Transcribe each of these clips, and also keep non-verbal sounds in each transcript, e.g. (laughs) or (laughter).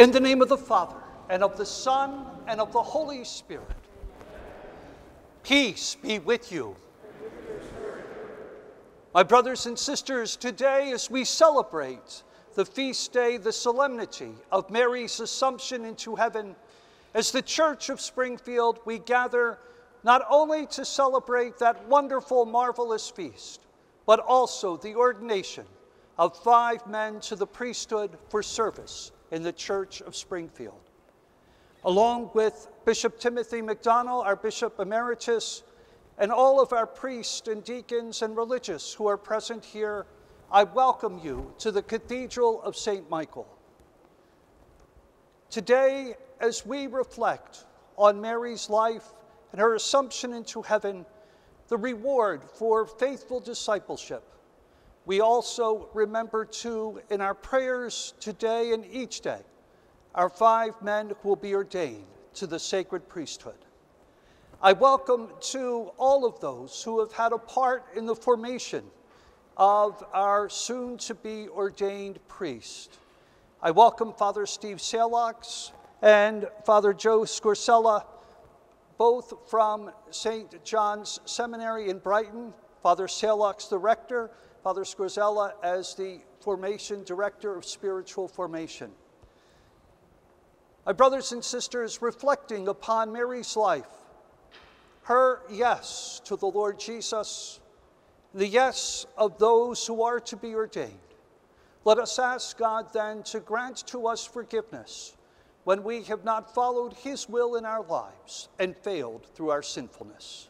In the name of the Father, and of the Son, and of the Holy Spirit. Peace be with you. My brothers and sisters, today as we celebrate the feast day, the solemnity of Mary's Assumption into heaven, as the Church of Springfield, we gather not only to celebrate that wonderful, marvelous feast, but also the ordination of five men to the priesthood for service in the Church of Springfield. Along with Bishop Timothy McDonnell, our Bishop Emeritus, and all of our priests and deacons and religious who are present here, I welcome you to the Cathedral of St. Michael. Today, as we reflect on Mary's life and her assumption into heaven, the reward for faithful discipleship, we also remember too in our prayers today and each day our five men who will be ordained to the sacred priesthood. I welcome to all of those who have had a part in the formation of our soon to be ordained priest. I welcome Father Steve Salocks and Father Joe Scorsella, both from St. John's Seminary in Brighton. Father Salocks, the rector, Father Scorsella as the formation director of spiritual formation. My brothers and sisters, reflecting upon Mary's life, her yes to the Lord Jesus, the yes of those who are to be ordained, let us ask God then to grant to us forgiveness when we have not followed His will in our lives and failed through our sinfulness.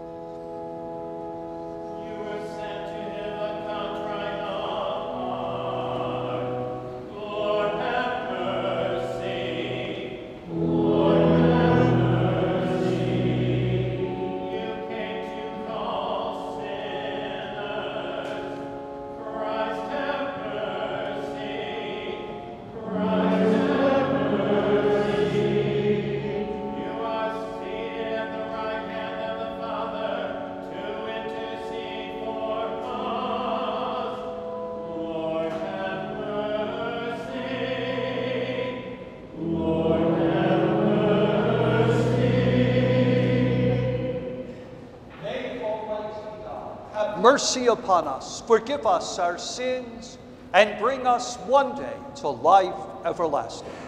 mercy upon us, forgive us our sins, and bring us one day to life everlasting.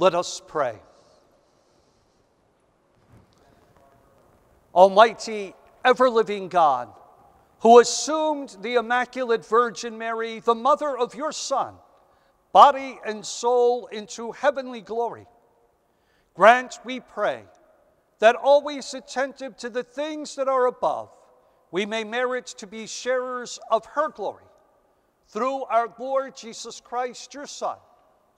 Let us pray. Almighty, ever living God, who assumed the Immaculate Virgin Mary, the mother of your Son, body and soul into heavenly glory, grant, we pray, that always attentive to the things that are above, we may merit to be sharers of her glory through our Lord Jesus Christ, your Son,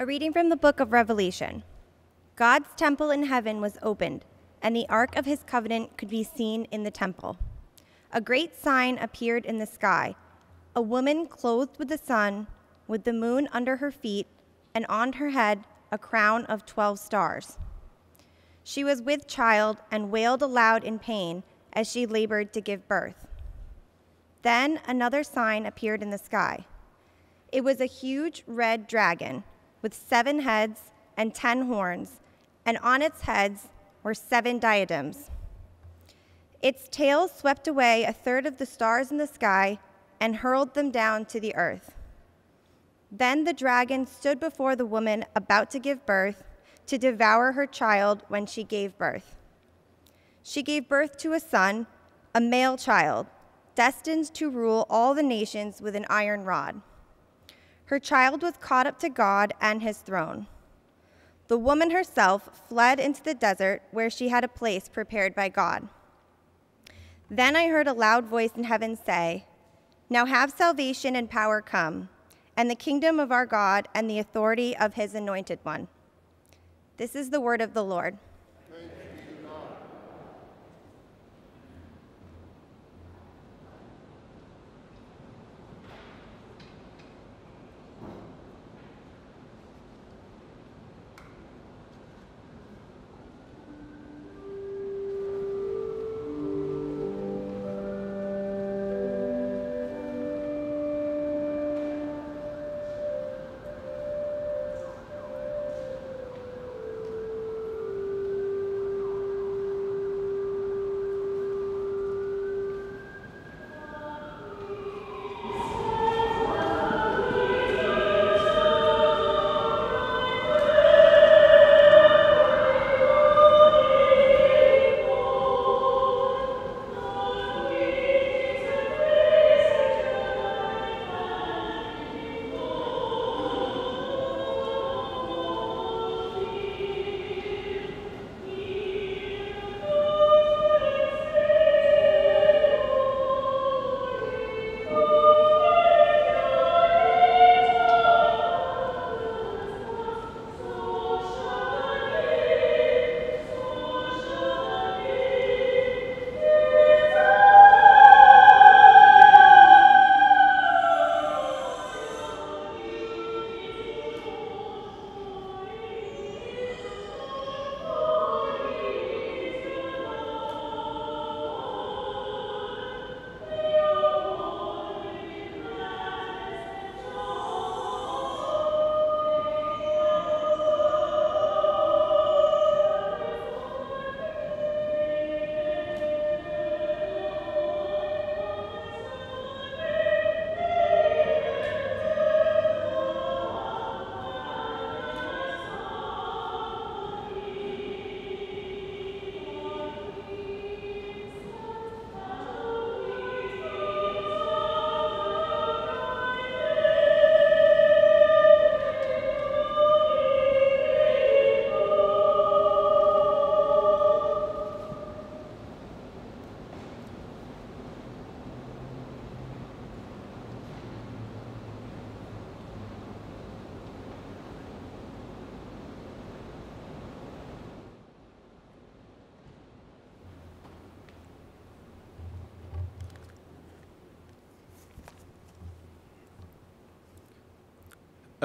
A reading from the book of Revelation. God's temple in heaven was opened, and the ark of his covenant could be seen in the temple. A great sign appeared in the sky a woman clothed with the sun, with the moon under her feet, and on her head a crown of 12 stars. She was with child and wailed aloud in pain as she labored to give birth. Then another sign appeared in the sky. It was a huge red dragon with seven heads and ten horns, and on its heads were seven diadems. Its tail swept away a third of the stars in the sky and hurled them down to the earth. Then the dragon stood before the woman about to give birth to devour her child when she gave birth. She gave birth to a son, a male child, destined to rule all the nations with an iron rod. Her child was caught up to God and his throne. The woman herself fled into the desert where she had a place prepared by God. Then I heard a loud voice in heaven say, Now have salvation and power come, and the kingdom of our God and the authority of his anointed one. This is the word of the Lord.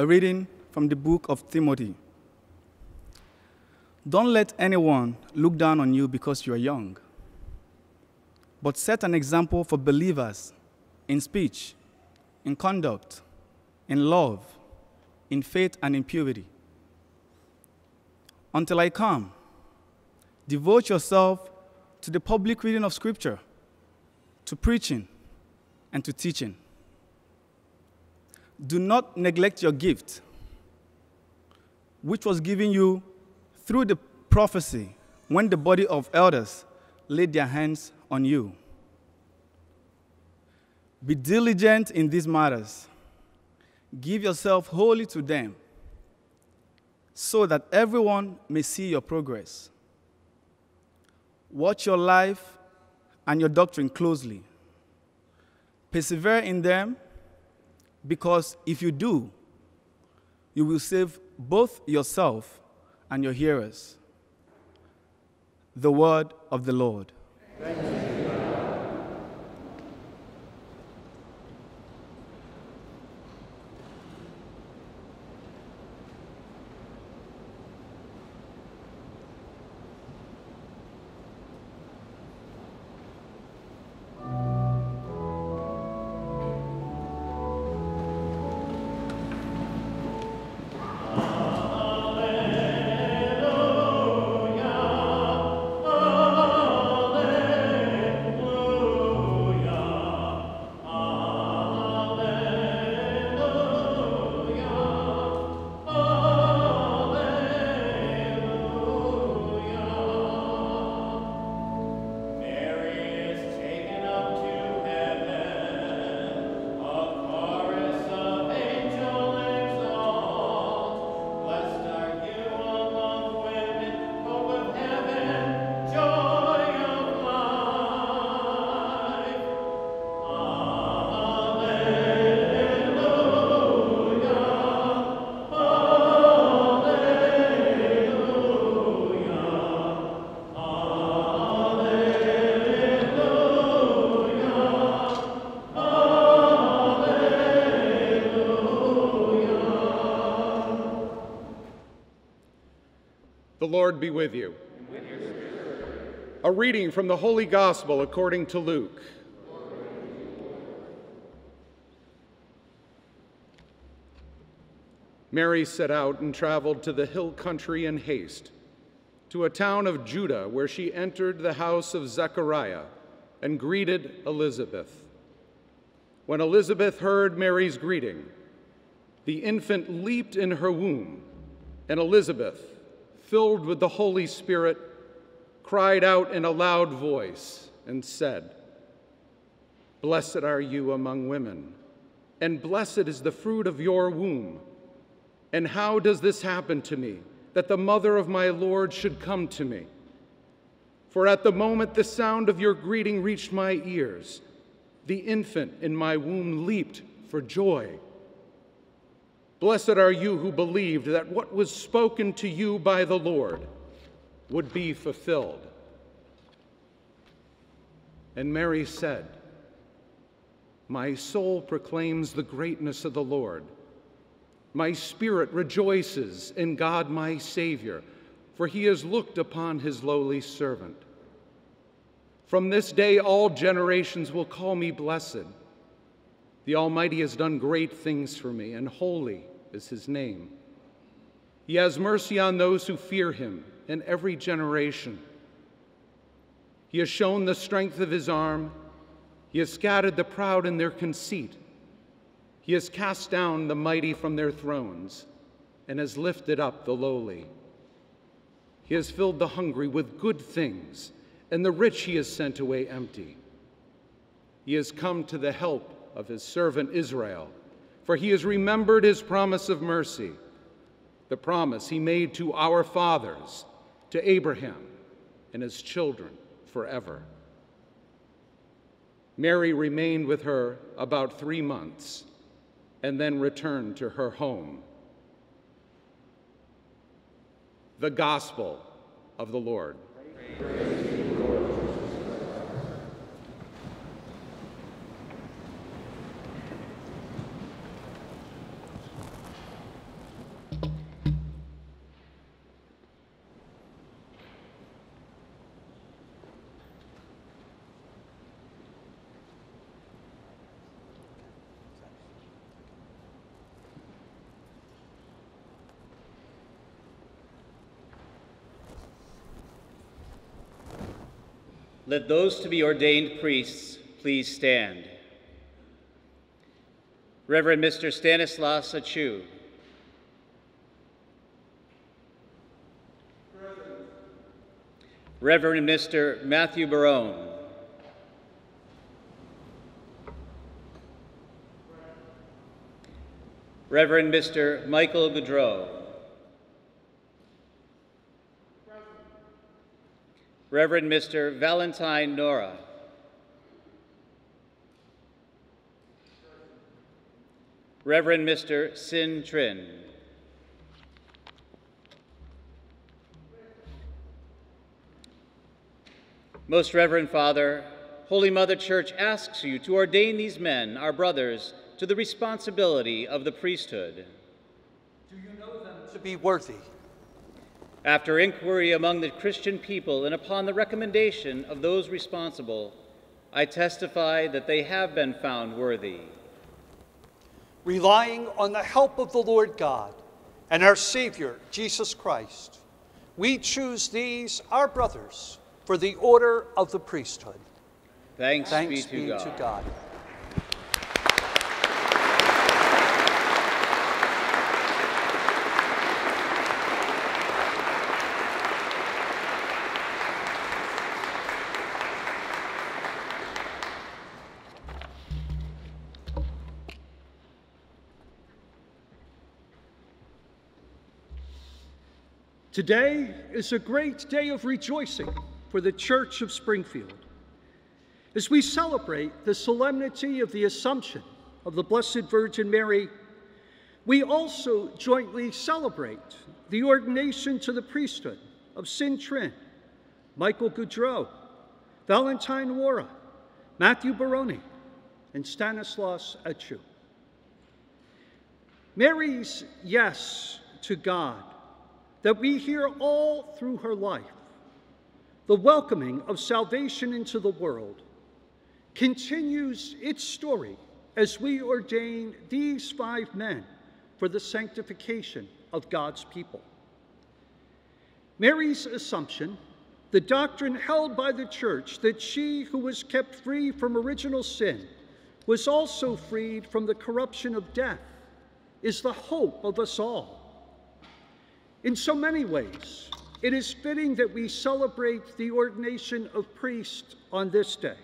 A reading from the book of Timothy. Don't let anyone look down on you because you are young, but set an example for believers in speech, in conduct, in love, in faith, and in purity. Until I come, devote yourself to the public reading of Scripture, to preaching, and to teaching. Do not neglect your gift, which was given you through the prophecy when the body of elders laid their hands on you. Be diligent in these matters. Give yourself wholly to them, so that everyone may see your progress. Watch your life and your doctrine closely. Persevere in them, because if you do, you will save both yourself and your hearers. The word of the Lord. Lord be with you. A reading from the Holy Gospel according to Luke. Mary set out and traveled to the hill country in haste, to a town of Judah where she entered the house of Zechariah and greeted Elizabeth. When Elizabeth heard Mary's greeting, the infant leaped in her womb, and Elizabeth, filled with the Holy Spirit, cried out in a loud voice and said, Blessed are you among women, and blessed is the fruit of your womb. And how does this happen to me, that the mother of my Lord should come to me? For at the moment the sound of your greeting reached my ears, the infant in my womb leaped for joy. Blessed are you who believed that what was spoken to you by the Lord would be fulfilled. And Mary said, My soul proclaims the greatness of the Lord. My spirit rejoices in God my Savior, for he has looked upon his lowly servant. From this day, all generations will call me blessed. The Almighty has done great things for me, and holy is his name. He has mercy on those who fear him in every generation. He has shown the strength of his arm. He has scattered the proud in their conceit. He has cast down the mighty from their thrones and has lifted up the lowly. He has filled the hungry with good things, and the rich he has sent away empty. He has come to the help of his servant Israel, for he has remembered his promise of mercy, the promise he made to our fathers, to Abraham and his children forever. Mary remained with her about three months and then returned to her home. The Gospel of the Lord. Let those to be ordained priests please stand. Reverend Mr. Stanislaus Achu. Reverend Mr. Matthew Barone. Reverend Mr. Michael Goudreau. Reverend Mr. Valentine Nora. Reverend Mr. Sin Trin. Most Reverend Father, Holy Mother Church asks you to ordain these men, our brothers, to the responsibility of the priesthood. Do you know them to be worthy? After inquiry among the Christian people and upon the recommendation of those responsible, I testify that they have been found worthy. Relying on the help of the Lord God and our Savior, Jesus Christ, we choose these, our brothers, for the order of the priesthood. Thanks, Thanks be, to, God. to God. Today is a great day of rejoicing for the Church of Springfield. As we celebrate the solemnity of the Assumption of the Blessed Virgin Mary, we also jointly celebrate the ordination to the priesthood of Sin Trin, Michael Goudreau, Valentine Wara, Matthew Baroni, and Stanislaus Achu. Mary's yes to God that we hear all through her life, the welcoming of salvation into the world, continues its story as we ordain these five men for the sanctification of God's people. Mary's assumption, the doctrine held by the church that she who was kept free from original sin was also freed from the corruption of death, is the hope of us all. In so many ways, it is fitting that we celebrate the ordination of priests on this day.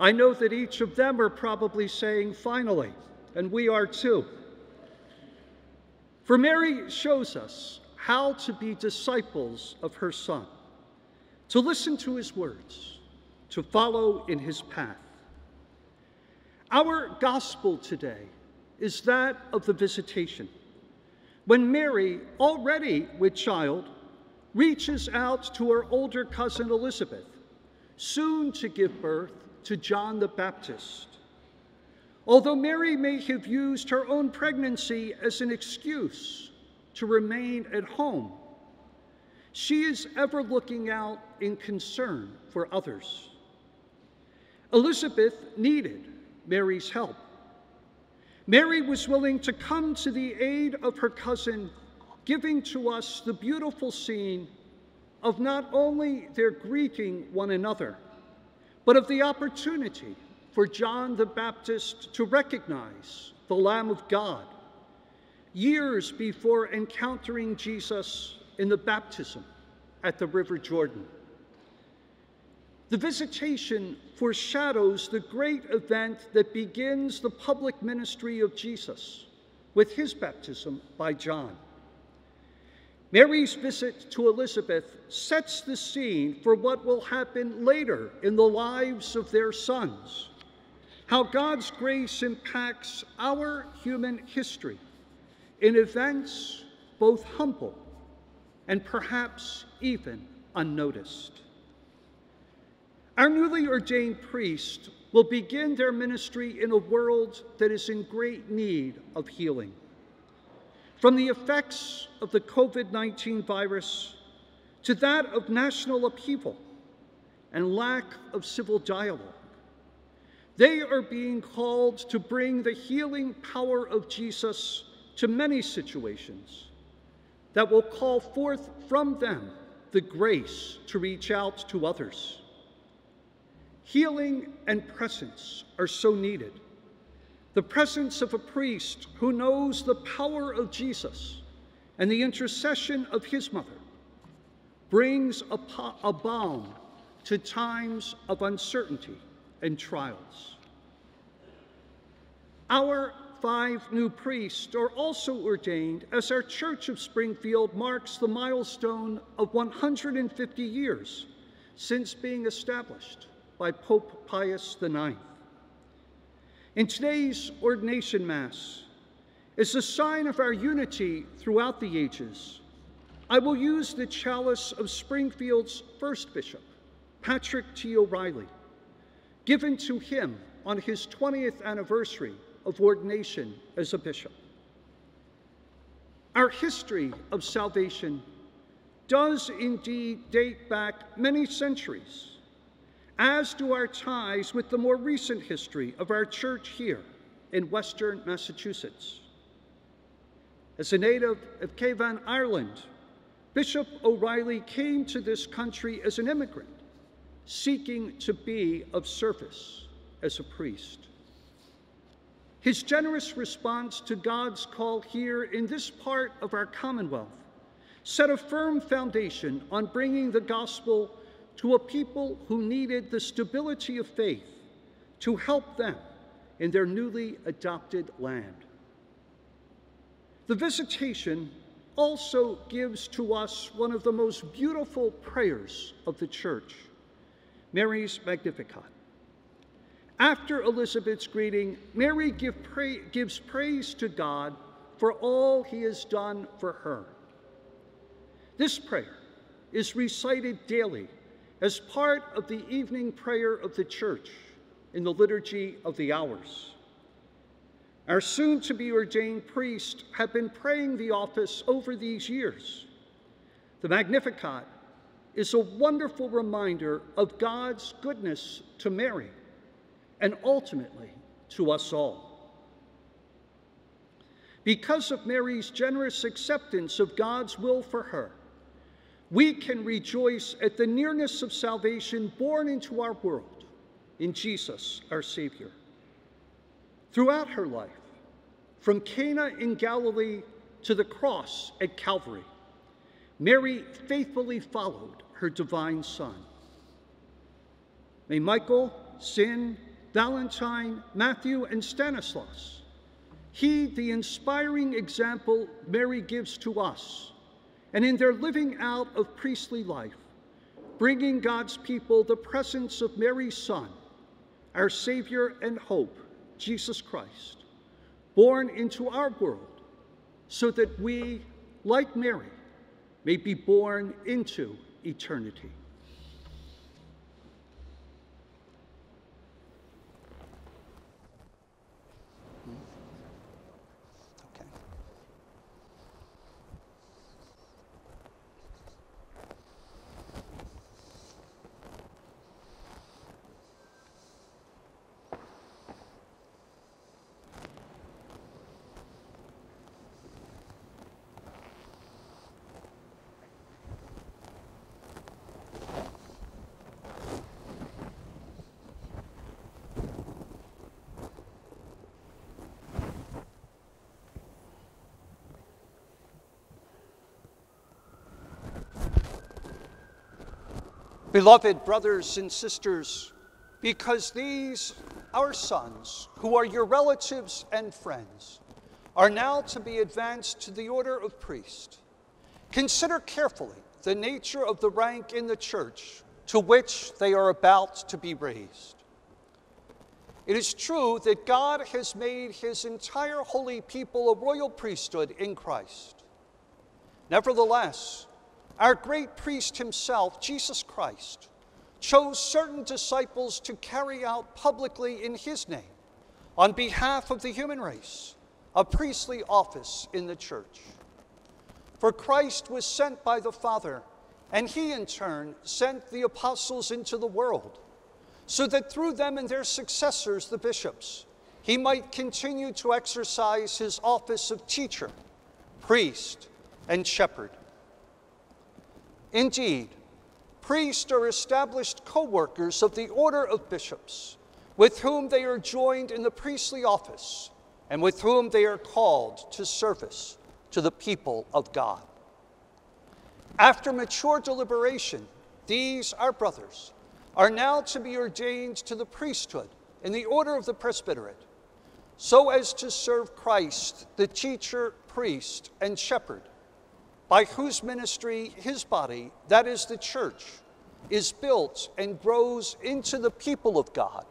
I know that each of them are probably saying, finally, and we are too. For Mary shows us how to be disciples of her Son, to listen to his words, to follow in his path. Our gospel today is that of the visitation when Mary, already with child, reaches out to her older cousin Elizabeth, soon to give birth to John the Baptist. Although Mary may have used her own pregnancy as an excuse to remain at home, she is ever looking out in concern for others. Elizabeth needed Mary's help. Mary was willing to come to the aid of her cousin, giving to us the beautiful scene of not only their greeting one another, but of the opportunity for John the Baptist to recognize the Lamb of God years before encountering Jesus in the baptism at the River Jordan. The visitation foreshadows the great event that begins the public ministry of Jesus with his baptism by John. Mary's visit to Elizabeth sets the scene for what will happen later in the lives of their sons, how God's grace impacts our human history in events both humble and perhaps even unnoticed. Our newly ordained priests will begin their ministry in a world that is in great need of healing. From the effects of the COVID 19 virus to that of national upheaval and lack of civil dialogue, they are being called to bring the healing power of Jesus to many situations that will call forth from them the grace to reach out to others. Healing and presence are so needed. The presence of a priest who knows the power of Jesus and the intercession of his mother brings a, a balm to times of uncertainty and trials. Our five new priests are also ordained as our Church of Springfield marks the milestone of 150 years since being established by Pope Pius IX. In today's ordination Mass, as a sign of our unity throughout the ages, I will use the chalice of Springfield's first bishop, Patrick T. O'Reilly, given to him on his 20th anniversary of ordination as a bishop. Our history of salvation does indeed date back many centuries, as do our ties with the more recent history of our church here in Western Massachusetts. As a native of Cavan, Ireland, Bishop O'Reilly came to this country as an immigrant, seeking to be of service as a priest. His generous response to God's call here in this part of our Commonwealth set a firm foundation on bringing the gospel to a people who needed the stability of faith to help them in their newly adopted land. The visitation also gives to us one of the most beautiful prayers of the church, Mary's Magnificat. After Elizabeth's greeting, Mary give gives praise to God for all he has done for her. This prayer is recited daily as part of the evening prayer of the church in the Liturgy of the Hours. Our soon to be ordained priests have been praying the office over these years. The Magnificat is a wonderful reminder of God's goodness to Mary and ultimately to us all. Because of Mary's generous acceptance of God's will for her, we can rejoice at the nearness of salvation born into our world in Jesus, our Savior. Throughout her life, from Cana in Galilee to the cross at Calvary, Mary faithfully followed her divine Son. May Michael, Sin, Valentine, Matthew, and Stanislaus. Heed the inspiring example Mary gives to us, and in their living out of priestly life, bringing God's people the presence of Mary's Son, our Savior and hope, Jesus Christ, born into our world, so that we, like Mary, may be born into eternity. Beloved brothers and sisters, because these, our sons, who are your relatives and friends, are now to be advanced to the order of priest, consider carefully the nature of the rank in the church to which they are about to be raised. It is true that God has made his entire holy people a royal priesthood in Christ. Nevertheless, our great priest himself, Jesus Christ, chose certain disciples to carry out publicly in his name, on behalf of the human race, a priestly office in the church. For Christ was sent by the Father, and he in turn sent the apostles into the world, so that through them and their successors, the bishops, he might continue to exercise his office of teacher, priest, and shepherd. Indeed, priests are established co workers of the order of bishops, with whom they are joined in the priestly office, and with whom they are called to service to the people of God. After mature deliberation, these, our brothers, are now to be ordained to the priesthood in the order of the presbyterate, so as to serve Christ, the teacher, priest, and shepherd, by whose ministry his body, that is the church, is built and grows into the people of God,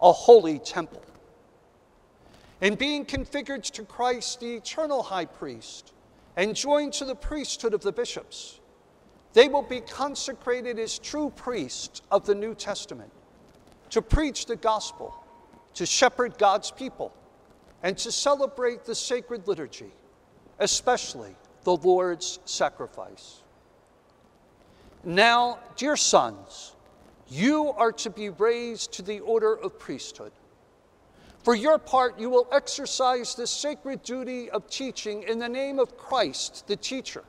a holy temple. In being configured to Christ, the eternal high priest, and joined to the priesthood of the bishops, they will be consecrated as true priests of the New Testament to preach the gospel, to shepherd God's people, and to celebrate the sacred liturgy, especially the Lord's sacrifice. Now, dear sons, you are to be raised to the order of priesthood. For your part, you will exercise the sacred duty of teaching in the name of Christ, the teacher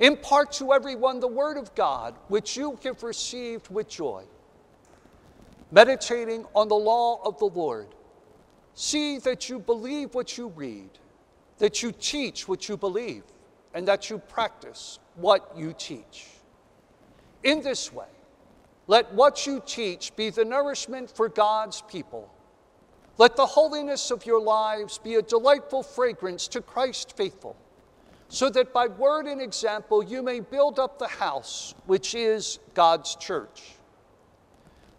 Impart to everyone the word of God, which you have received with joy. Meditating on the law of the Lord, see that you believe what you read, that you teach what you believe, and that you practice what you teach. In this way, let what you teach be the nourishment for God's people. Let the holiness of your lives be a delightful fragrance to Christ faithful so that by word and example you may build up the house, which is God's church.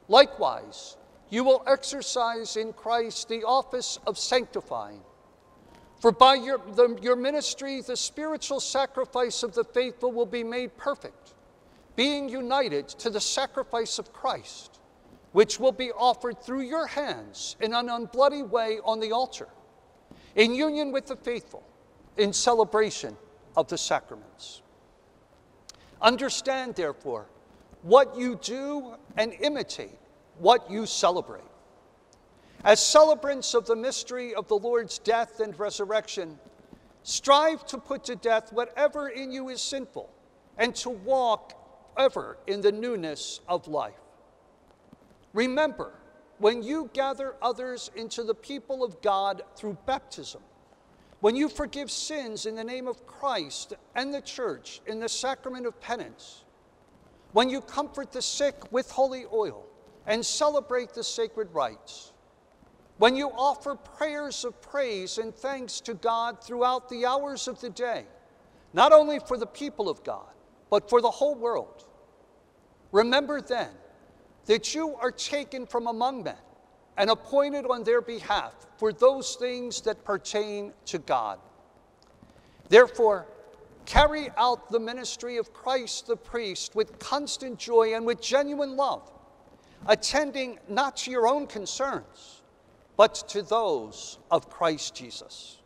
Likewise, you will exercise in Christ the office of sanctifying. For by your, the, your ministry, the spiritual sacrifice of the faithful will be made perfect, being united to the sacrifice of Christ, which will be offered through your hands in an unbloody way on the altar, in union with the faithful in celebration of the sacraments. Understand, therefore, what you do and imitate what you celebrate. As celebrants of the mystery of the Lord's death and resurrection, strive to put to death whatever in you is sinful and to walk ever in the newness of life. Remember, when you gather others into the people of God through baptism, when you forgive sins in the name of Christ and the church in the sacrament of penance, when you comfort the sick with holy oil and celebrate the sacred rites, when you offer prayers of praise and thanks to God throughout the hours of the day, not only for the people of God, but for the whole world, remember then that you are taken from among men and appointed on their behalf for those things that pertain to God. Therefore, carry out the ministry of Christ the priest with constant joy and with genuine love, attending not to your own concerns, but to those of Christ Jesus.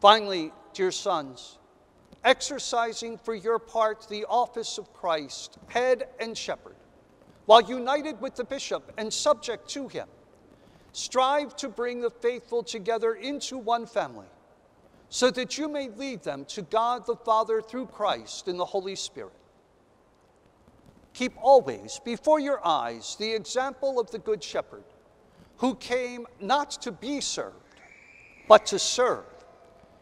Finally, dear sons, exercising for your part the office of Christ, head and shepherd, while united with the bishop and subject to him, strive to bring the faithful together into one family, so that you may lead them to God the Father through Christ in the Holy Spirit. Keep always before your eyes the example of the Good Shepherd, who came not to be served, but to serve,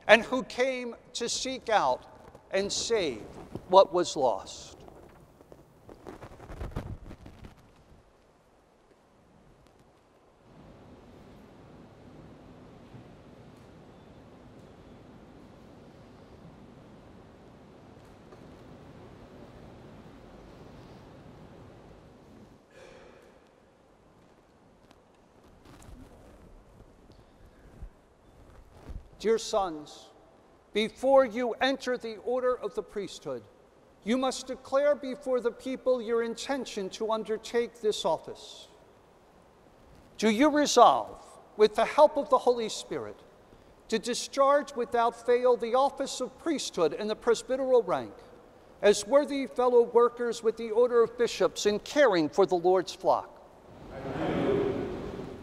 and who came to seek out and save what was lost. Dear sons, before you enter the order of the priesthood, you must declare before the people your intention to undertake this office. Do you resolve, with the help of the Holy Spirit, to discharge without fail the office of priesthood in the presbyteral rank, as worthy fellow workers with the order of bishops in caring for the Lord's flock?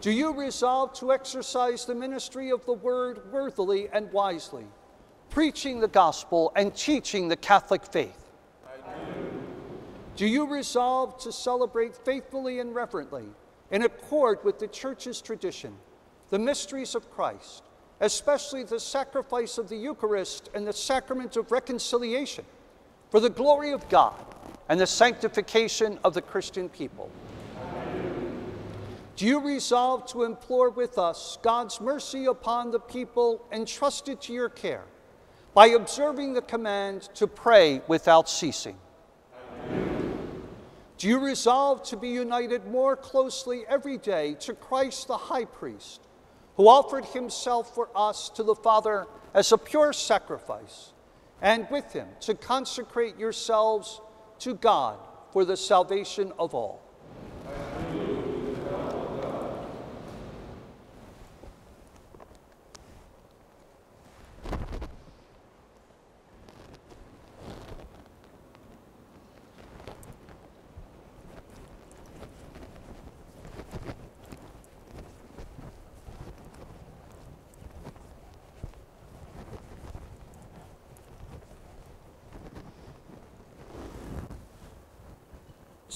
Do you resolve to exercise the ministry of the word worthily and wisely, preaching the gospel and teaching the Catholic faith? Do. Do you resolve to celebrate faithfully and reverently, in accord with the Church's tradition, the mysteries of Christ, especially the sacrifice of the Eucharist and the sacrament of reconciliation, for the glory of God and the sanctification of the Christian people? Do you resolve to implore with us God's mercy upon the people entrusted to your care by observing the command to pray without ceasing? Do you resolve to be united more closely every day to Christ the high priest, who offered himself for us to the Father as a pure sacrifice, and with him to consecrate yourselves to God for the salvation of all?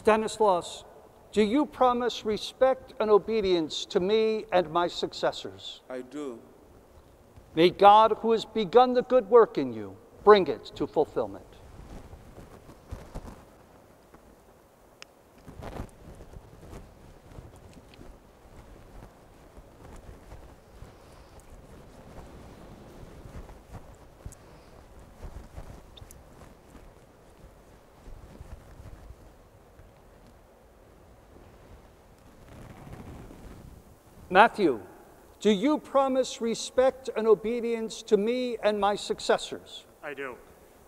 Stanislaus, do you promise respect and obedience to me and my successors? I do. May God, who has begun the good work in you, bring it to fulfillment. Matthew, do you promise respect and obedience to me and my successors? I do.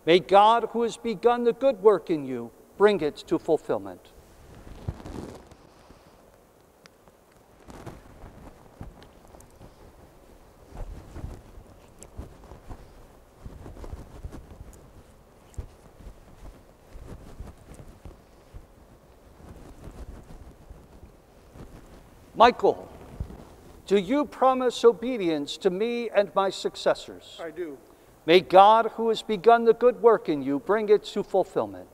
May God, who has begun the good work in you, bring it to fulfillment. Michael, do you promise obedience to me and my successors? I do. May God, who has begun the good work in you, bring it to fulfillment.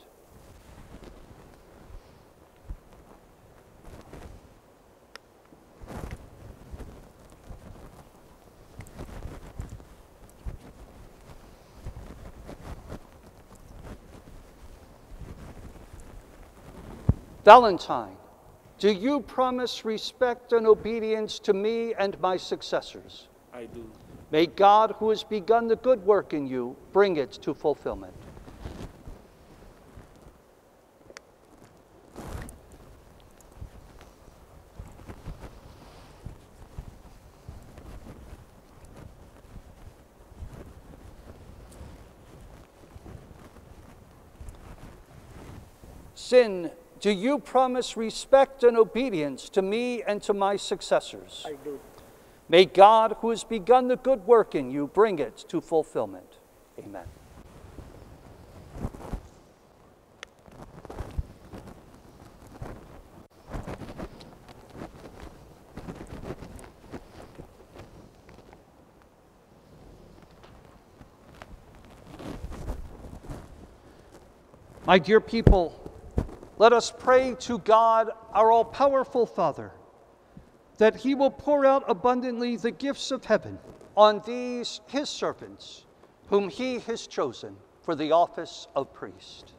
Valentine, do you promise respect and obedience to me and my successors? I do. May God, who has begun the good work in you, bring it to fulfillment. Sin, do you promise respect and obedience to me and to my successors? I do. May God, who has begun the good work in you, bring it to fulfillment. Amen. My dear people, let us pray to God, our all powerful Father that he will pour out abundantly the gifts of heaven on these his servants, whom he has chosen for the office of priest.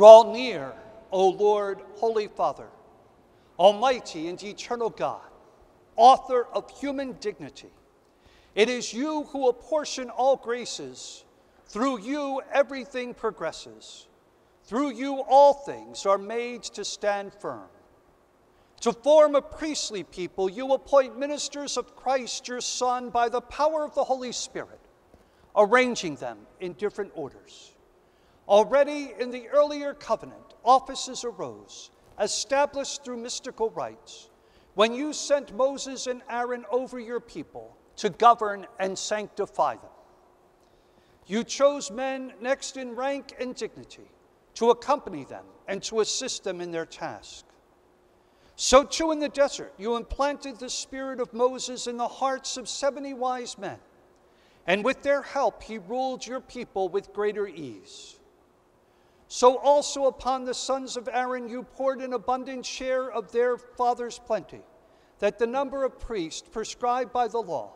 Draw near, O Lord, Holy Father, Almighty and eternal God, author of human dignity. It is you who apportion all graces. Through you, everything progresses. Through you, all things are made to stand firm. To form a priestly people, you appoint ministers of Christ your Son by the power of the Holy Spirit, arranging them in different orders. Already in the earlier covenant, offices arose, established through mystical rites, when you sent Moses and Aaron over your people to govern and sanctify them. You chose men next in rank and dignity to accompany them and to assist them in their task. So, too, in the desert, you implanted the spirit of Moses in the hearts of 70 wise men, and with their help, he ruled your people with greater ease. So, also upon the sons of Aaron, you poured an abundant share of their father's plenty, that the number of priests prescribed by the law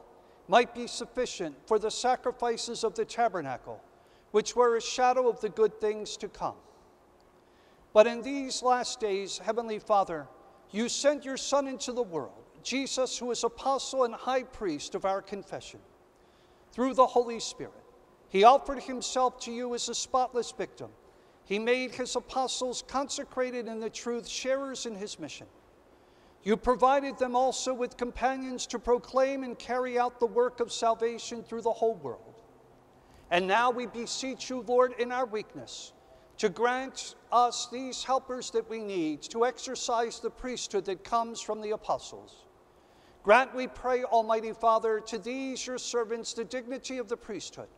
might be sufficient for the sacrifices of the tabernacle, which were a shadow of the good things to come. But in these last days, Heavenly Father, you sent your Son into the world, Jesus, who is apostle and high priest of our confession. Through the Holy Spirit, he offered himself to you as a spotless victim. He made his apostles consecrated in the truth, sharers in his mission. You provided them also with companions to proclaim and carry out the work of salvation through the whole world. And now we beseech you, Lord, in our weakness to grant us these helpers that we need to exercise the priesthood that comes from the apostles. Grant, we pray, Almighty Father, to these your servants the dignity of the priesthood.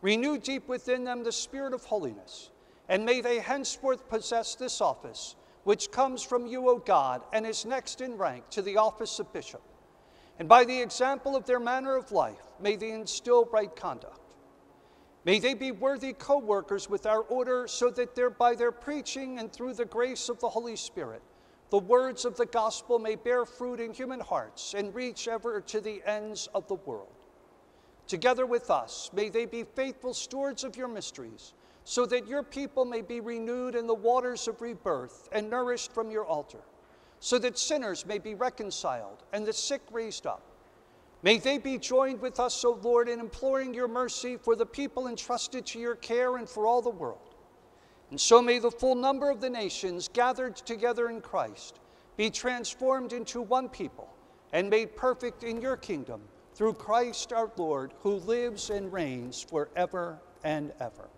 Renew deep within them the spirit of holiness, and may they henceforth possess this office, which comes from you, O God, and is next in rank to the office of bishop. And by the example of their manner of life, may they instill right conduct. May they be worthy co workers with our order, so that there, by their preaching and through the grace of the Holy Spirit, the words of the gospel may bear fruit in human hearts and reach ever to the ends of the world. Together with us, may they be faithful stewards of your mysteries, so that your people may be renewed in the waters of rebirth and nourished from your altar, so that sinners may be reconciled and the sick raised up May they be joined with us, O Lord, in imploring your mercy for the people entrusted to your care and for all the world. And so may the full number of the nations gathered together in Christ be transformed into one people and made perfect in your kingdom through Christ our Lord, who lives and reigns forever and ever.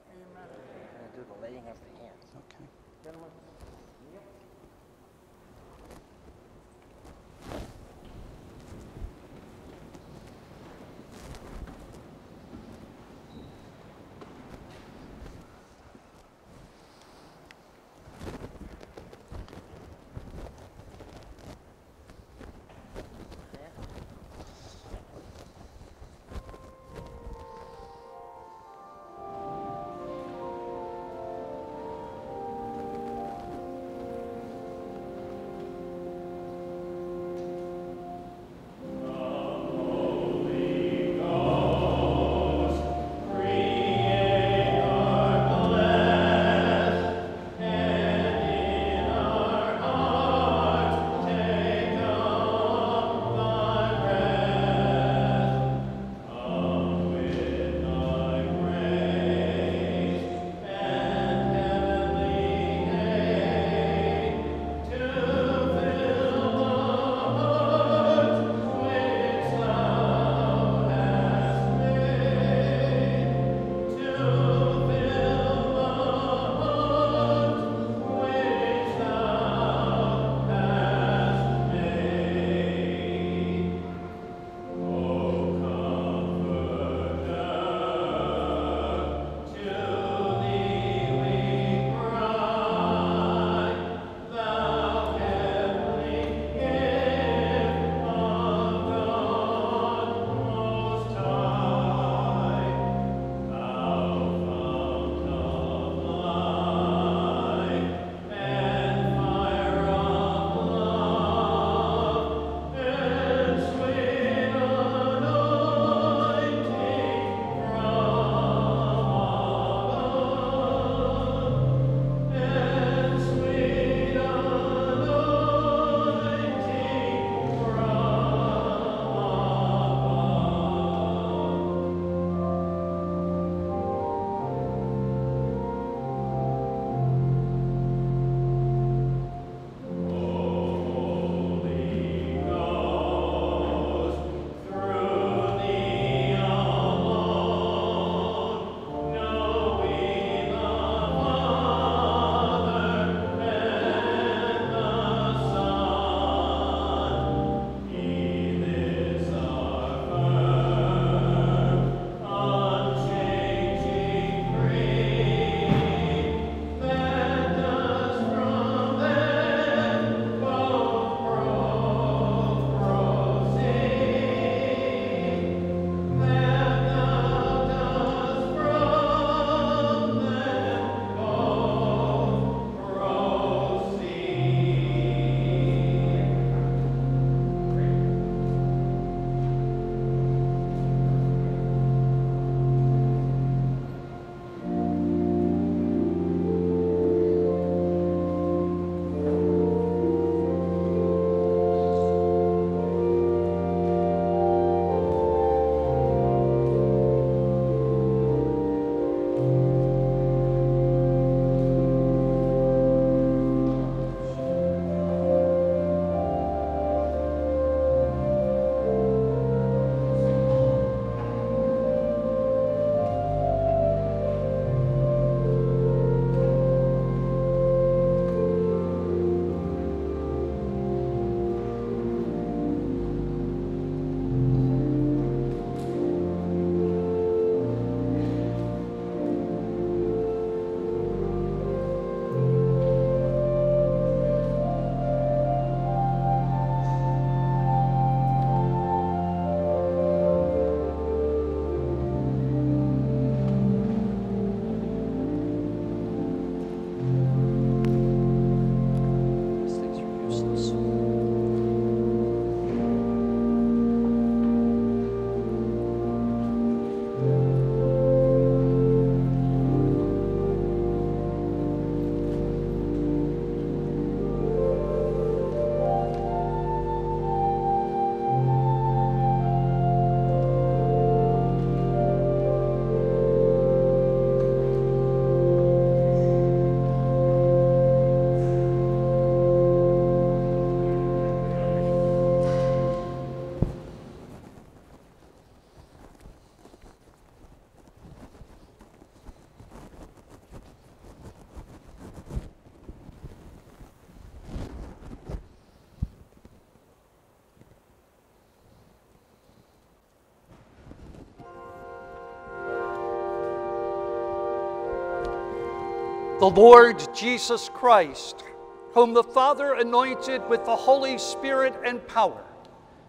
The Lord Jesus Christ, whom the Father anointed with the Holy Spirit and power,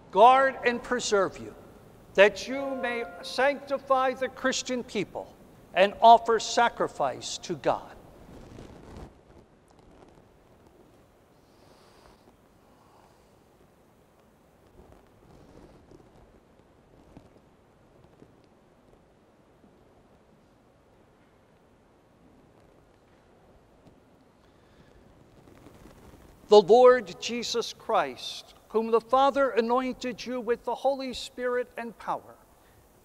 guard and preserve you, that you may sanctify the Christian people and offer sacrifice to God. The Lord Jesus Christ, whom the Father anointed you with the Holy Spirit and power,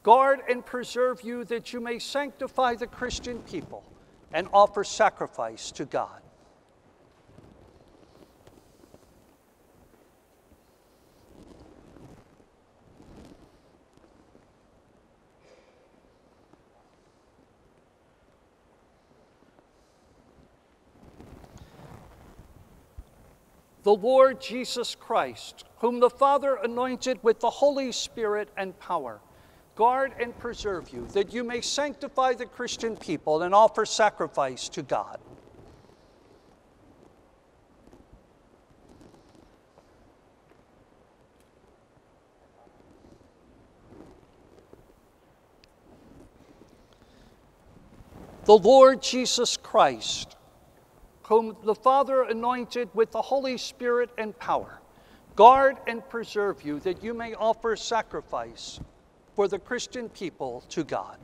guard and preserve you that you may sanctify the Christian people and offer sacrifice to God. The Lord Jesus Christ, whom the Father anointed with the Holy Spirit and power, guard and preserve you, that you may sanctify the Christian people and offer sacrifice to God. The Lord Jesus Christ, whom the Father anointed with the Holy Spirit and power, guard and preserve you that you may offer sacrifice for the Christian people to God.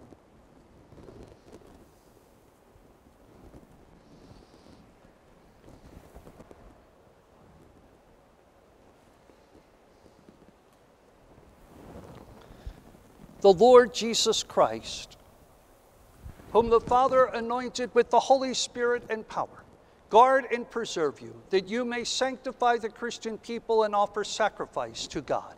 The Lord Jesus Christ, whom the Father anointed with the Holy Spirit and power, guard and preserve you, that you may sanctify the Christian people and offer sacrifice to God.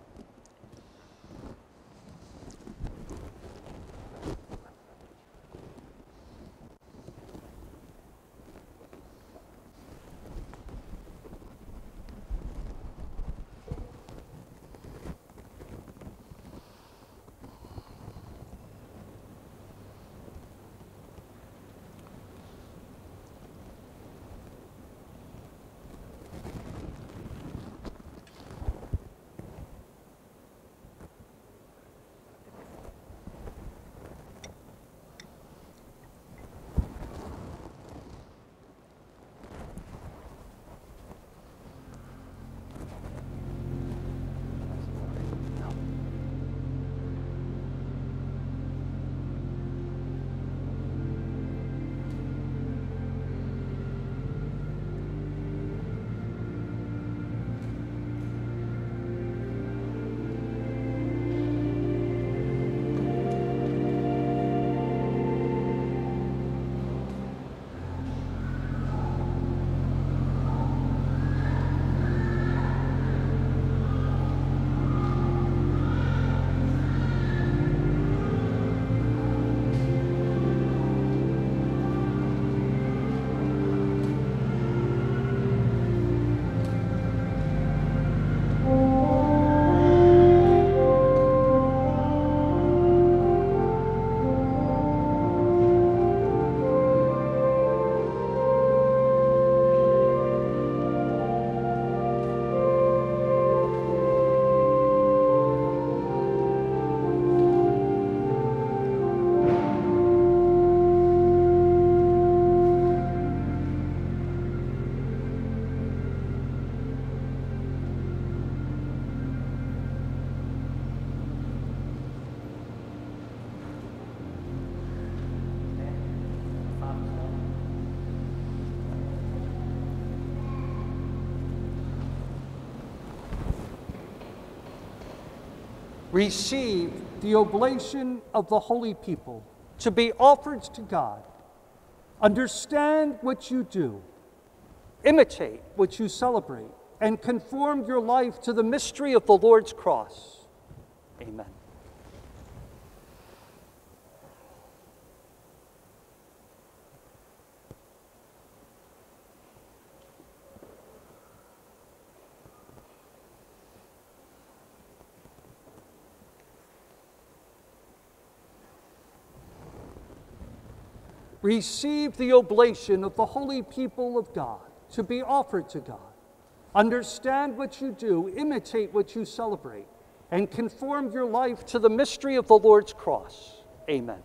Receive the oblation of the holy people to be offered to God. Understand what you do, imitate what you celebrate, and conform your life to the mystery of the Lord's cross. Amen. Receive the oblation of the holy people of God to be offered to God. Understand what you do, imitate what you celebrate, and conform your life to the mystery of the Lord's cross. Amen.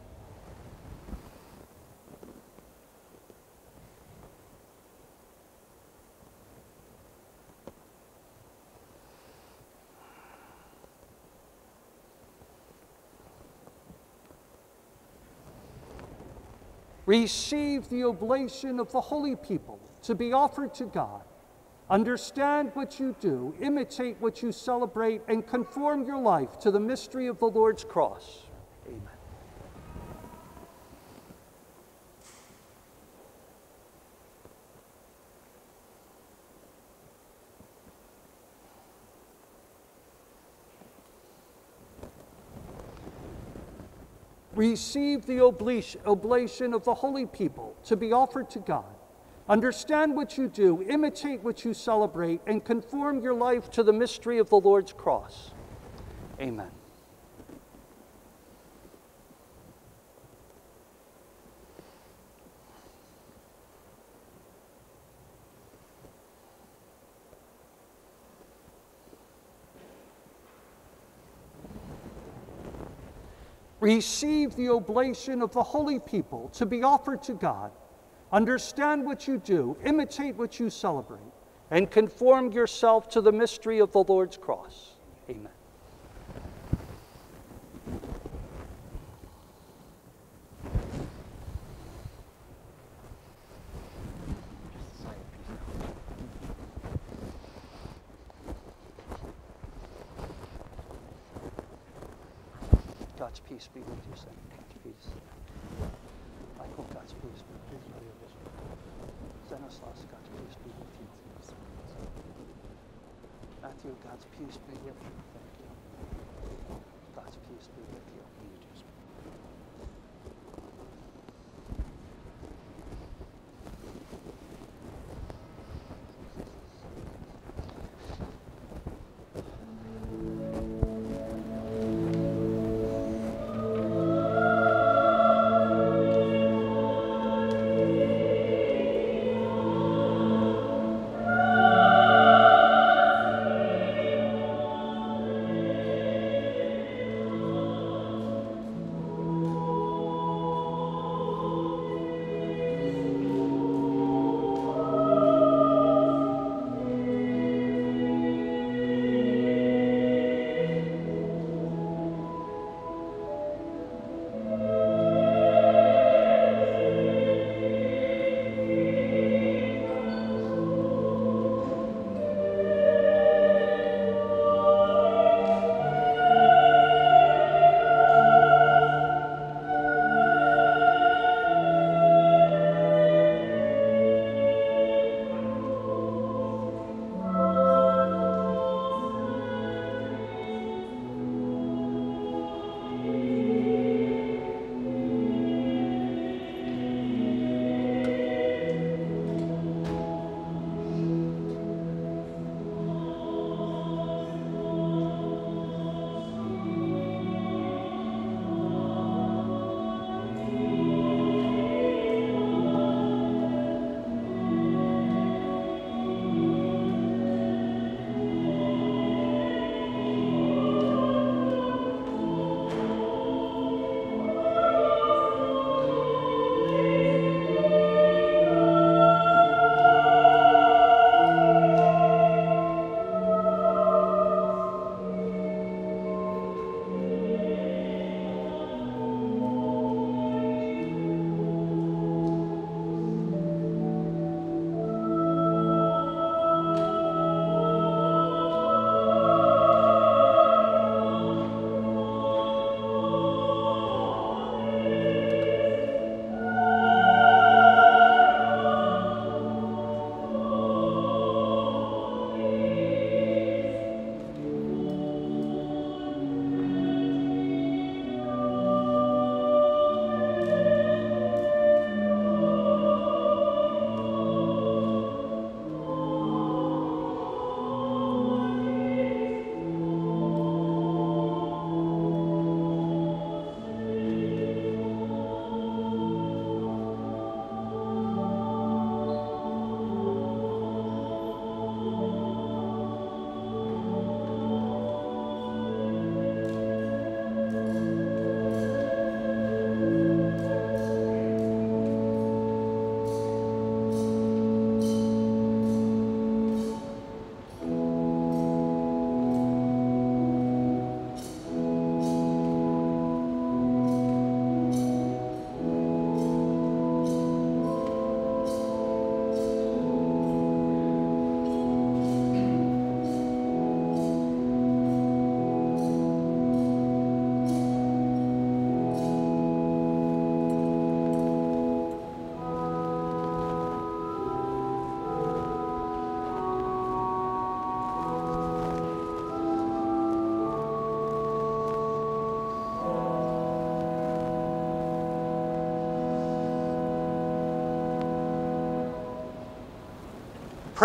Receive the oblation of the holy people to be offered to God. Understand what you do, imitate what you celebrate, and conform your life to the mystery of the Lord's cross. Amen. Receive the oblation of the holy people to be offered to God. Understand what you do, imitate what you celebrate, and conform your life to the mystery of the Lord's cross. Amen. Receive the oblation of the holy people to be offered to God. Understand what you do, imitate what you celebrate, and conform yourself to the mystery of the Lord's cross. Amen.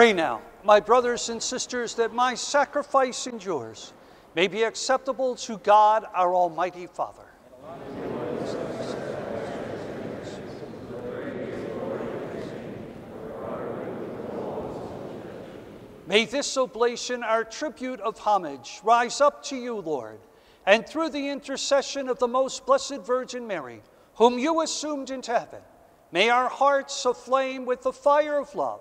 Pray now, my brothers and sisters, that my sacrifice and yours may be acceptable to God our Almighty Father. May this oblation, our tribute of homage, rise up to you, Lord, and through the intercession of the most blessed Virgin Mary, whom you assumed into heaven, may our hearts aflame with the fire of love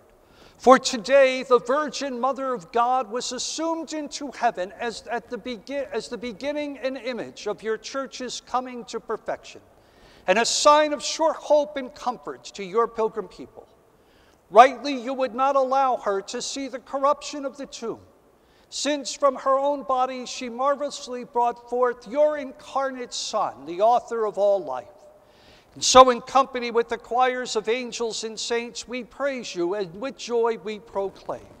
For today, the Virgin Mother of God was assumed into heaven as, at the, begin, as the beginning and image of your church's coming to perfection, and a sign of sure hope and comfort to your pilgrim people. Rightly, you would not allow her to see the corruption of the tomb since from her own body she marvelously brought forth your incarnate Son, the author of all life. And so, in company with the choirs of angels and saints, we praise you, and with joy we proclaim.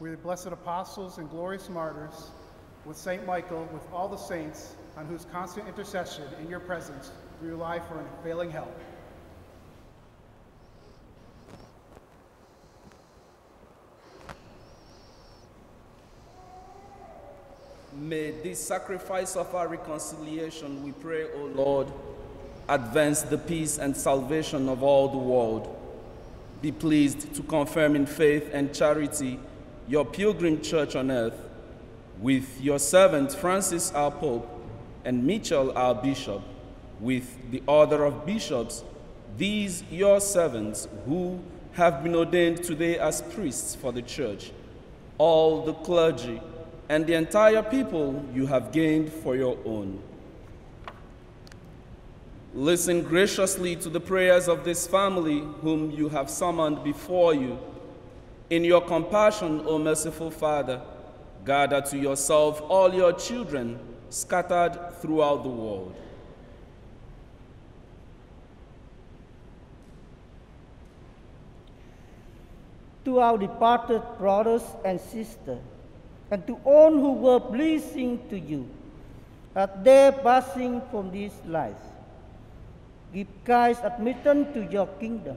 with the blessed apostles and glorious martyrs, with Saint Michael, with all the saints, on whose constant intercession in your presence we rely for an unfailing help. May this sacrifice of our reconciliation, we pray, O Lord, advance the peace and salvation of all the world. Be pleased to confirm in faith and charity your pilgrim church on earth, with your servant Francis our Pope and Mitchell our Bishop, with the order of bishops, these your servants who have been ordained today as priests for the church, all the clergy, and the entire people you have gained for your own. Listen graciously to the prayers of this family whom you have summoned before you. In your compassion, O merciful Father, gather to yourself all your children scattered throughout the world. To our departed brothers and sisters, and to all who were pleasing to you at their passing from this life. Give guys admittance to your kingdom.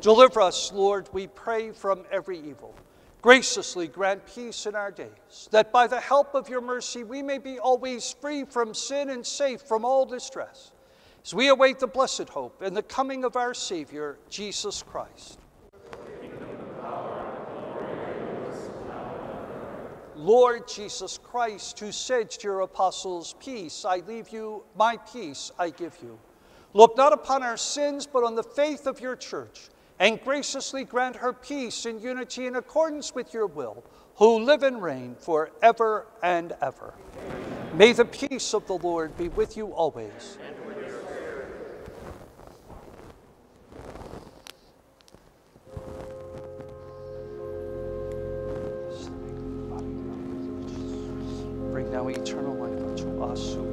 Deliver us, Lord, we pray, from every evil. Graciously grant peace in our days, that by the help of your mercy we may be always free from sin and safe from all distress, as we await the blessed hope and the coming of our Savior, Jesus Christ. Lord Jesus Christ, who said to your apostles, Peace I leave you, my peace I give you. Look not upon our sins, but on the faith of your church and graciously grant her peace and unity in accordance with your will, who live and reign forever and ever. May the peace of the Lord be with you always. Bring now eternal life unto us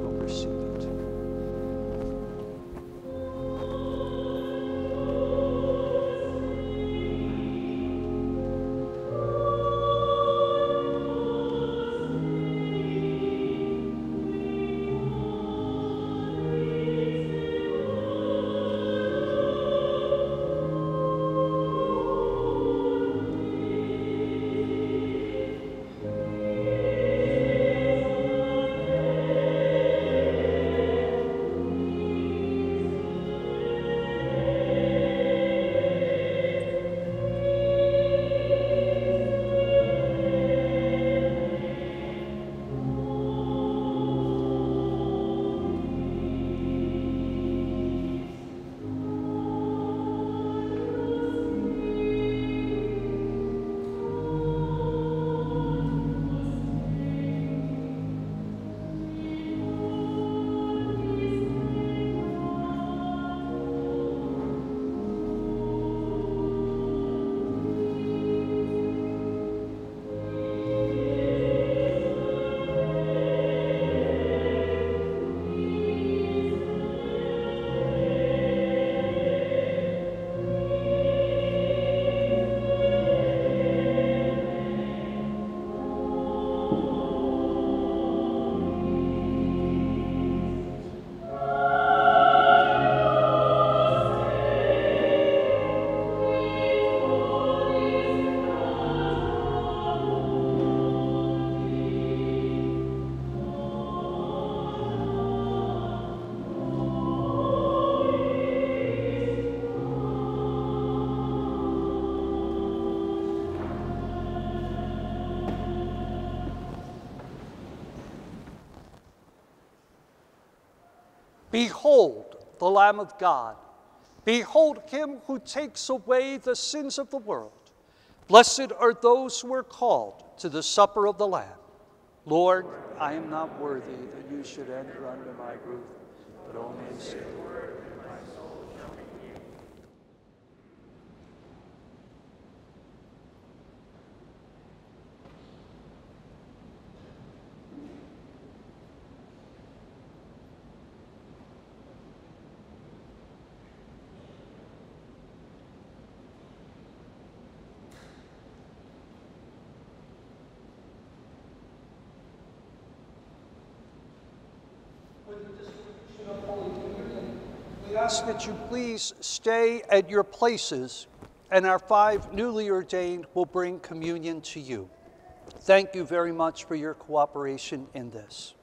the Lamb of God. Behold him who takes away the sins of the world. Blessed are those who are called to the supper of the Lamb. Lord, I am not worthy that you should enter under my roof, but only say ask that you please stay at your places, and our five newly ordained will bring communion to you. Thank you very much for your cooperation in this.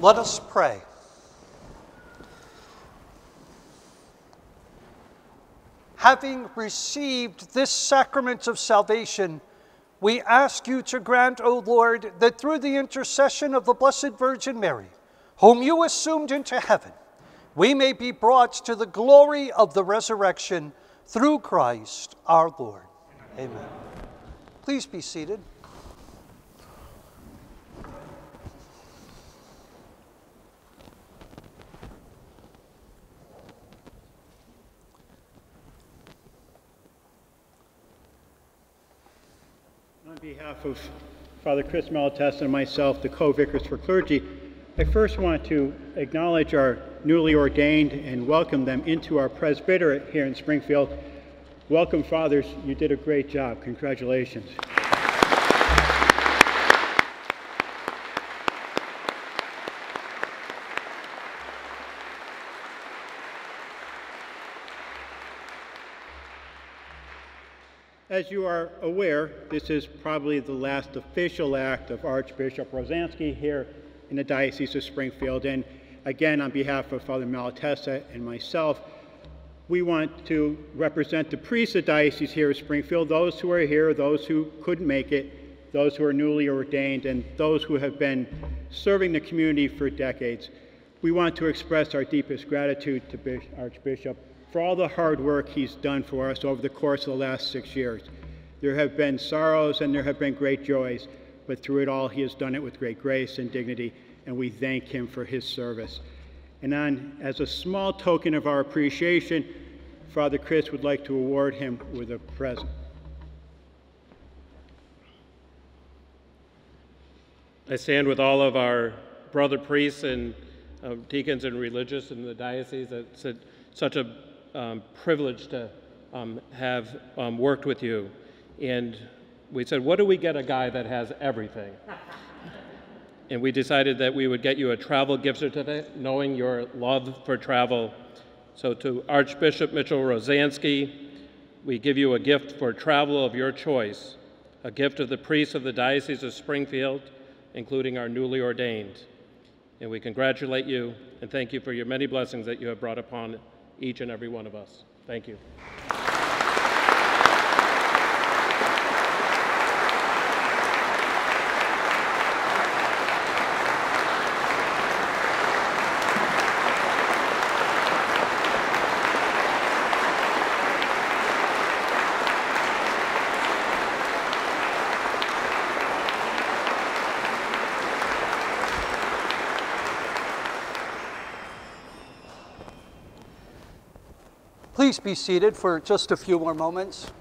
Let us pray. Having received this sacrament of salvation, we ask you to grant, O Lord, that through the intercession of the Blessed Virgin Mary, whom you assumed into heaven, we may be brought to the glory of the resurrection through Christ our Lord. Amen. Please be seated. On behalf of Father Chris Malatesta and myself, the co-vicars for clergy, I first want to acknowledge our newly ordained and welcome them into our presbyterate here in Springfield. Welcome, fathers. You did a great job. Congratulations. As you are aware, this is probably the last official act of Archbishop Rozanski here in the Diocese of Springfield. And again, on behalf of Father Malatesta and myself, we want to represent the priests of the diocese here at Springfield, those who are here, those who couldn't make it, those who are newly ordained, and those who have been serving the community for decades. We want to express our deepest gratitude to Archbishop for all the hard work he's done for us over the course of the last six years. There have been sorrows and there have been great joys, but through it all, he has done it with great grace and dignity, and we thank him for his service. And on, as a small token of our appreciation, Father Chris would like to award him with a present. I stand with all of our brother priests and uh, deacons and religious in the diocese. It's a, such a um, privilege to um, have um, worked with you. And we said, what do we get a guy that has everything? (laughs) and we decided that we would get you a travel gift certificate, knowing your love for travel. So to Archbishop Mitchell Rozanski, we give you a gift for travel of your choice, a gift of the priests of the Diocese of Springfield, including our newly ordained. And we congratulate you and thank you for your many blessings that you have brought upon each and every one of us. Thank you. Please be seated for just a few more moments.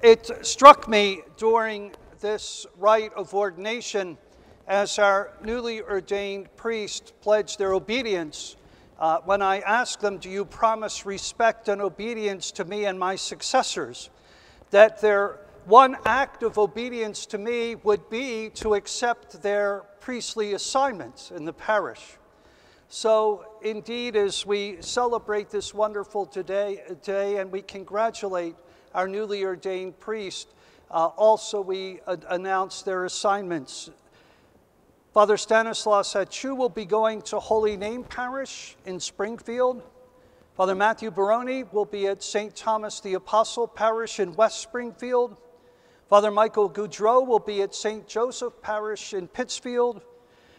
It struck me during this rite of ordination as our newly ordained priests pledged their obedience uh, when I asked them, Do you promise respect and obedience to me and my successors? That their one act of obedience to me would be to accept their priestly assignments in the parish. So, indeed, as we celebrate this wonderful today, day and we congratulate our newly ordained priest, uh, also we uh, announce their assignments. Father Stanislaus Hatchu will be going to Holy Name Parish in Springfield. Father Matthew Baroni will be at St. Thomas the Apostle Parish in West Springfield. Father Michael Goudreau will be at St. Joseph Parish in Pittsfield.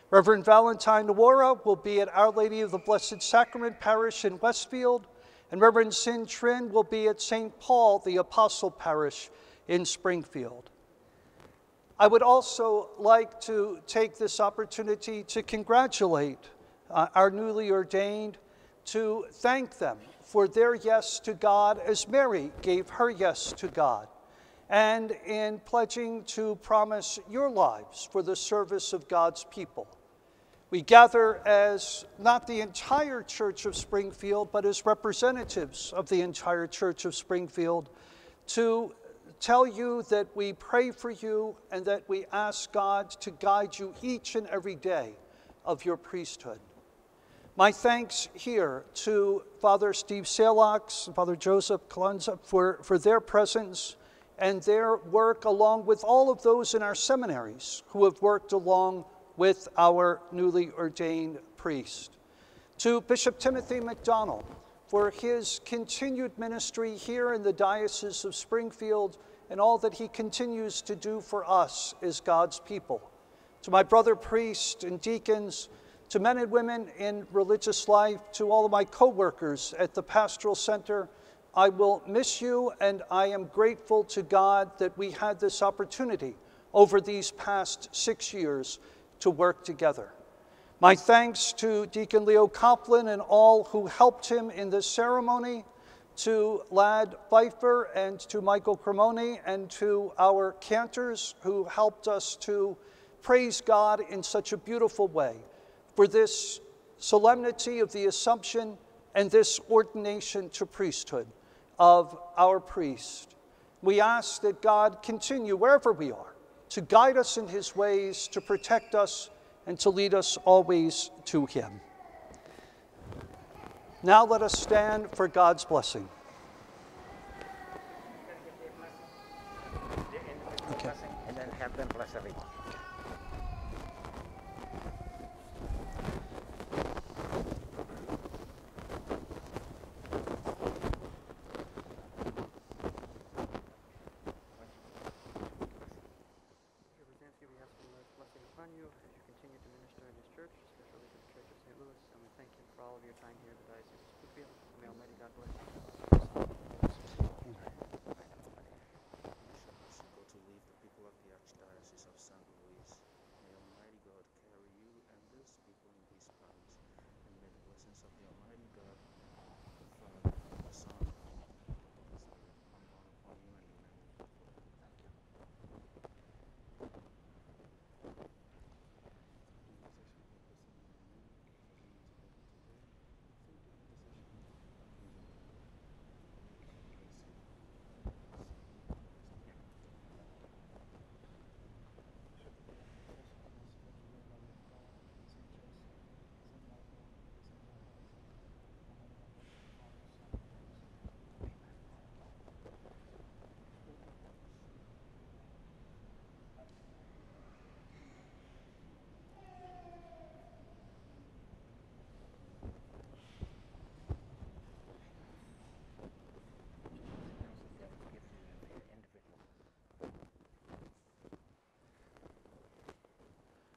Reverend Valentine Nawara will be at Our Lady of the Blessed Sacrament Parish in Westfield. And Reverend Sin Trin will be at St. Paul the Apostle Parish in Springfield. I would also like to take this opportunity to congratulate uh, our newly ordained, to thank them for their yes to God as Mary gave her yes to God and in pledging to promise your lives for the service of God's people. We gather as not the entire Church of Springfield, but as representatives of the entire Church of Springfield to tell you that we pray for you and that we ask God to guide you each and every day of your priesthood. My thanks here to Father Steve Salocks and Father Joseph Colunza for, for their presence and their work along with all of those in our seminaries who have worked along with our newly ordained priest. To Bishop Timothy McDonnell for his continued ministry here in the Diocese of Springfield and all that he continues to do for us as God's people. To my brother priests and deacons, to men and women in religious life, to all of my co workers at the Pastoral Center, I will miss you, and I am grateful to God that we had this opportunity over these past six years to work together. My thanks to Deacon Leo Coplin and all who helped him in this ceremony, to Lad Pfeiffer and to Michael Cremoni, and to our cantors who helped us to praise God in such a beautiful way for this solemnity of the Assumption and this ordination to priesthood of our priest. We ask that God continue wherever we are to guide us in his ways, to protect us, and to lead us always to him. Now let us stand for God's blessing. Okay. And then have them bless everyone.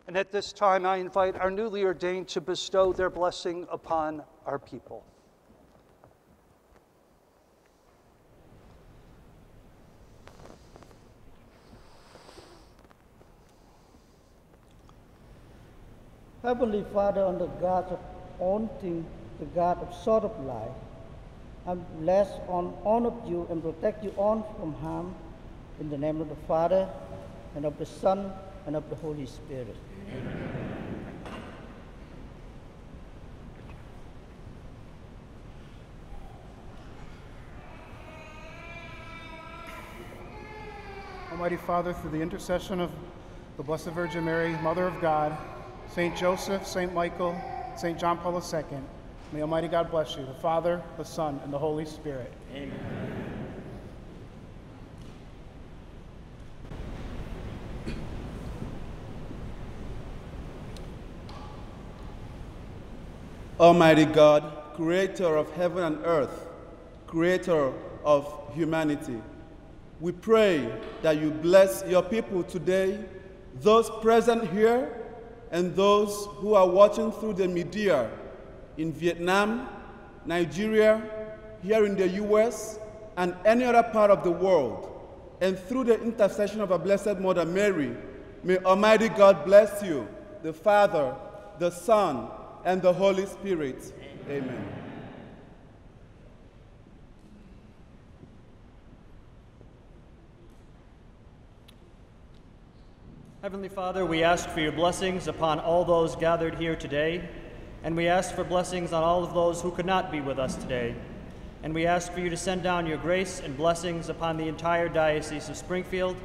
And at this time, I invite our newly ordained to bestow their blessing upon our people. Heavenly Father, on the God of all things, the God of sort of life, I bless on honor you and protect you all from harm in the name of the Father and of the Son and of the Holy Spirit. Almighty Father, through the intercession of the Blessed Virgin Mary, Mother of God, Saint Joseph, Saint Michael, Saint John Paul II, may Almighty God bless you, the Father, the Son, and the Holy Spirit. Amen. Almighty God, creator of heaven and earth, creator of humanity, we pray that you bless your people today, those present here and those who are watching through the media in Vietnam, Nigeria, here in the US, and any other part of the world. And through the intercession of our Blessed Mother Mary, may Almighty God bless you, the Father, the Son, and the Holy Spirit. Amen. Heavenly Father, we ask for your blessings upon all those gathered here today, and we ask for blessings on all of those who could not be with us today. And we ask for you to send down your grace and blessings upon the entire Diocese of Springfield,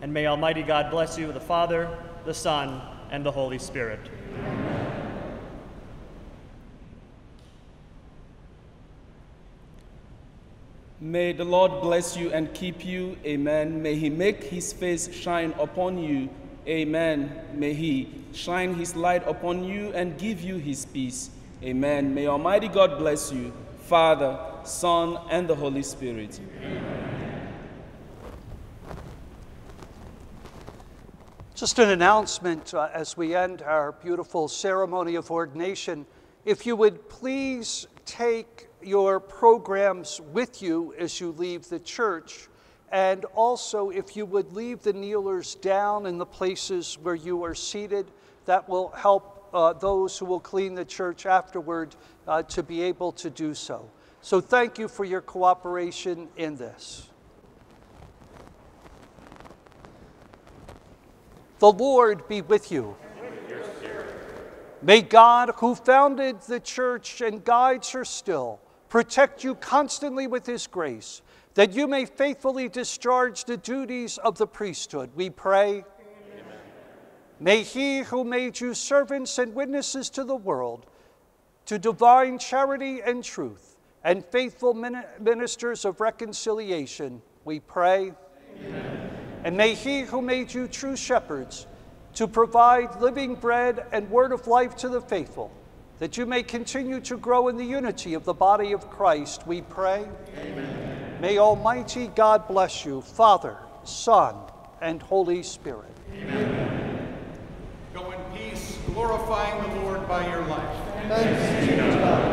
and may Almighty God bless you, the Father, the Son, and the Holy Spirit. May the Lord bless you and keep you. Amen. May he make his face shine upon you. Amen. May he shine his light upon you and give you his peace. Amen. May Almighty God bless you, Father, Son, and the Holy Spirit. Just an announcement uh, as we end our beautiful ceremony of ordination. If you would please take your programs with you as you leave the church, and also if you would leave the kneelers down in the places where you are seated, that will help uh, those who will clean the church afterward uh, to be able to do so. So thank you for your cooperation in this. The Lord be with you. May God, who founded the church and guides her still, protect you constantly with his grace, that you may faithfully discharge the duties of the priesthood. We pray. Amen. May he who made you servants and witnesses to the world, to divine charity and truth, and faithful ministers of reconciliation, we pray. Amen. And may he who made you true shepherds to provide living bread and word of life to the faithful, that you may continue to grow in the unity of the body of Christ, we pray. Amen. May Almighty God bless you, Father, Son, and Holy Spirit. Amen. Go in peace, glorifying the Lord by your life. Thanks be to God.